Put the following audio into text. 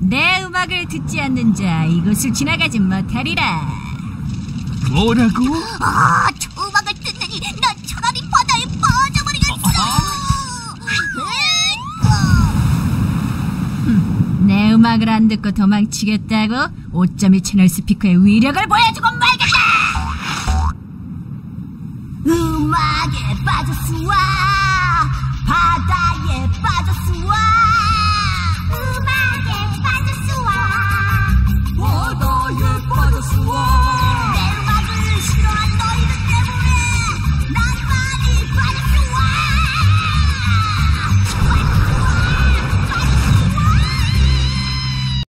내 음악을 듣지 않는 자 이곳을 지나가지 못하리라. 뭐라고? 아, 저 음악을 듣느니 난 차라리 바다에 빠져버리겠어. 내 음악을 안 듣고 도망치겠다고 5.2 채널 스피커의 위력을 보여주고 말겠다. 음악에 빠